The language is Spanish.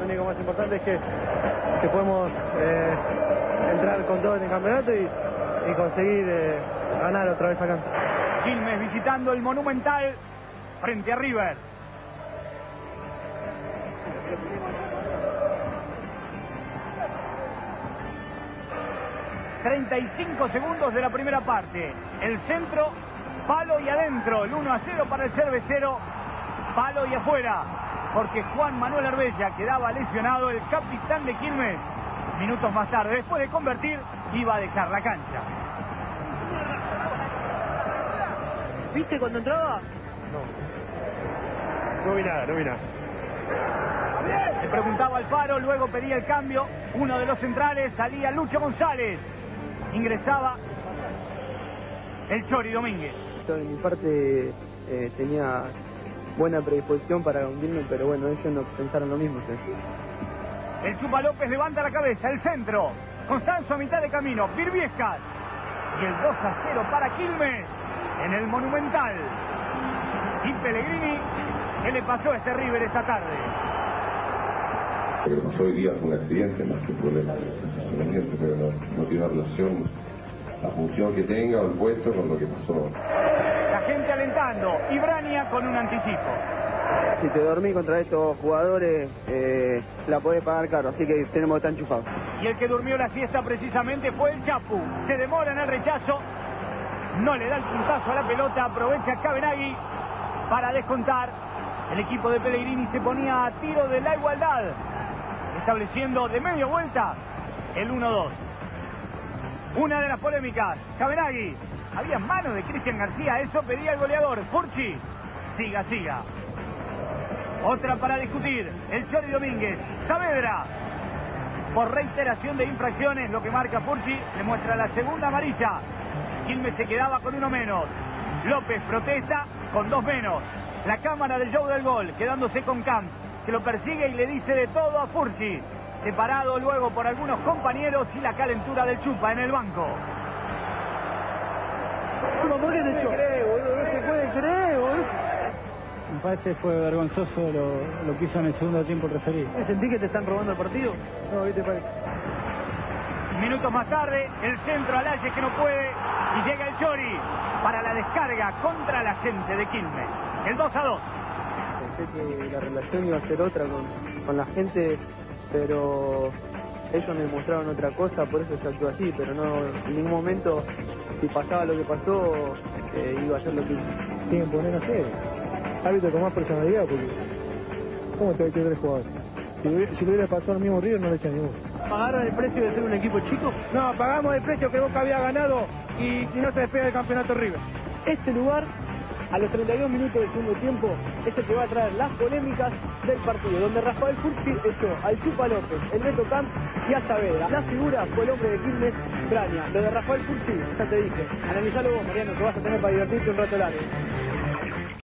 Lo único más importante es que, podemos eh, entrar con todo en el campeonato y, y conseguir eh, ganar otra vez acá. Quilmes visitando el Monumental frente a River. ...35 segundos de la primera parte... ...el centro, palo y adentro... ...el 1 a 0 para el cervecero... ...palo y afuera... ...porque Juan Manuel Arbella quedaba lesionado... ...el capitán de Quilmes... ...minutos más tarde, después de convertir... ...iba a dejar la cancha... ¿Viste cuando entraba? No vi nada, no vi nada. Le preguntaba al paro, luego pedía el cambio. Uno de los centrales salía Lucho González. Ingresaba el Chori Domínguez. Yo de mi parte eh, tenía buena predisposición para hundirme, pero bueno, ellos no pensaron lo mismo. ¿sí? El Chupa López levanta la cabeza, el centro. Constanzo a mitad de camino, Pirviescas. Y el 2 a 0 para Quilmes en el Monumental. Y Pellegrini, ¿qué le pasó a este River esta tarde? Lo que pasó hoy día fue un accidente más que un problema pero no, no tiene relación la función que tenga o el puesto con lo que pasó. Gente alentando, Ibrania con un anticipo. Si te dormí contra estos jugadores, eh, la podés pagar caro, así que tenemos que estar enchufados. Y el que durmió la siesta precisamente fue el Chapu. Se demora en el rechazo, no le da el puntazo a la pelota, aprovecha Cabenagui para descontar. El equipo de Pellegrini se ponía a tiro de la igualdad, estableciendo de media vuelta el 1-2. Una de las polémicas, Cabenagui. Había mano de Cristian García, eso pedía el goleador. Furchi, siga, siga. Otra para discutir, el Chori Domínguez. Saavedra, por reiteración de infracciones, lo que marca Furchi, le muestra la segunda amarilla. Quilmes se quedaba con uno menos. López protesta con dos menos. La cámara del show del gol, quedándose con Camps, que lo persigue y le dice de todo a Furchi. Separado luego por algunos compañeros y la calentura del Chupa en el banco. ¿Por qué te crees, boludo? No se puede creer, boludo. Me parece fue vergonzoso lo, lo que hizo en el segundo tiempo referido. ¿Sentí que te están robando el partido? No, ¿qué te parece? Minutos más tarde, el centro al Aye que no puede y llega el Chori para la descarga contra la gente de Quilmes. El 2 a 2. Pensé que la relación iba a ser otra con, con la gente, pero ellos me mostraron otra cosa, por eso se actuó así, pero no en ningún momento, si pasaba lo que pasó, eh, iba a ser lo que hice. Tienen poner, no sé, árbitro con más personalidad, porque ¿cómo te va a tres jugadores? Si, hubiera- si hubiera pasado al mismo River, no le echan ninguno. ¿Pagaron el precio de ser un equipo chico? No, pagamos el precio que Boca había ganado y si no se despega del campeonato River. Este lugar, a los 32 minutos del segundo tiempo, es el que va a traer las polémicas del partido, donde Rafael Furchi echó al Chupa López, el Beto Camp y a Saavedra. La figura fue el hombre de Quilmes, Braña. Lo de Rafael Furchi, ya te dije, analizalo vos, Mariano, que vas a tener para divertirte un rato largo.